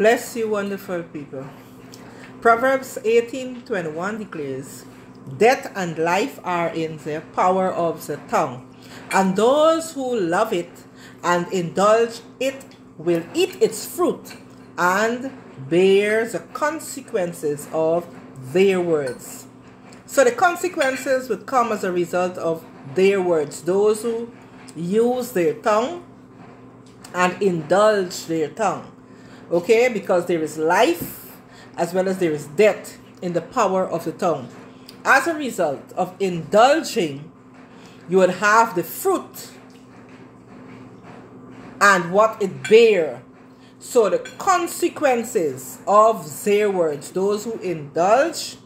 Bless you, wonderful people. Proverbs 18:21 declares, Death and life are in the power of the tongue, and those who love it and indulge it will eat its fruit and bear the consequences of their words. So the consequences would come as a result of their words. Those who use their tongue and indulge their tongue. Okay, because there is life as well as there is death in the power of the tongue. As a result of indulging, you would have the fruit and what it bear. So the consequences of their words, those who indulge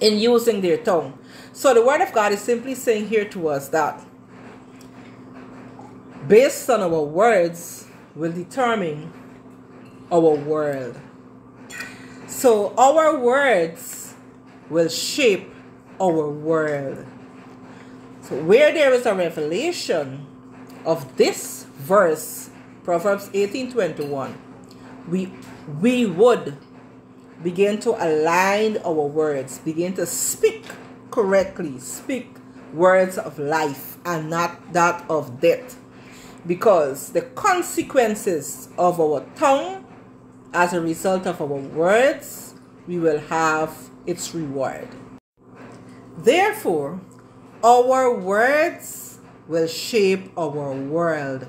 in using their tongue. So the word of God is simply saying here to us that based on our words will determine our world. So our words will shape our world. So where there is a revelation of this verse, Proverbs 18:21, we we would begin to align our words, begin to speak correctly, speak words of life and not that of death. Because the consequences of our tongue, as a result of our words, we will have its reward. Therefore, our words will shape our world.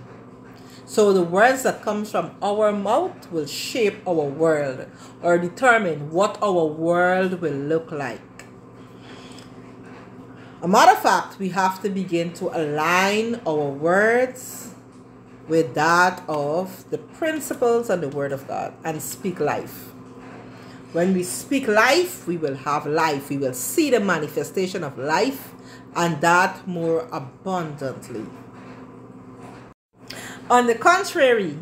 So the words that comes from our mouth will shape our world or determine what our world will look like. A matter of fact, we have to begin to align our words with that of the principles and the word of God and speak life. When we speak life, we will have life. We will see the manifestation of life and that more abundantly. On the contrary,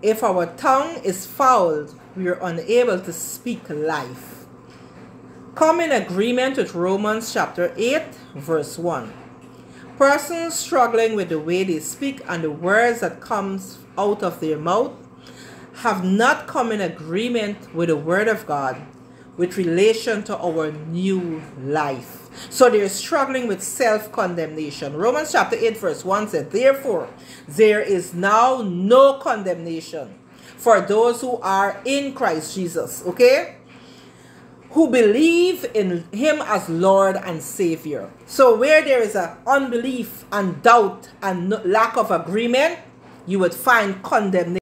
if our tongue is fouled, we are unable to speak life. Come in agreement with Romans chapter 8, verse 1. Persons struggling with the way they speak and the words that comes out of their mouth have not come in agreement with the word of God with relation to our new life. So they're struggling with self condemnation. Romans chapter 8, verse 1 said, Therefore, there is now no condemnation for those who are in Christ Jesus. Okay? Who believe in Him as Lord and Savior. So, where there is an unbelief and doubt and lack of agreement, you would find condemnation.